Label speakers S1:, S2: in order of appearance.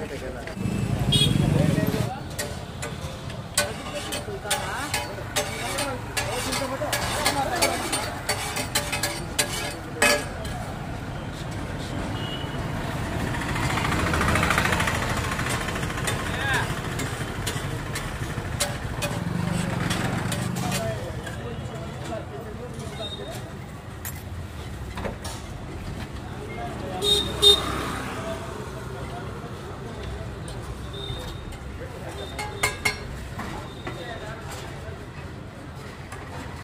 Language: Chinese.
S1: 这是真的。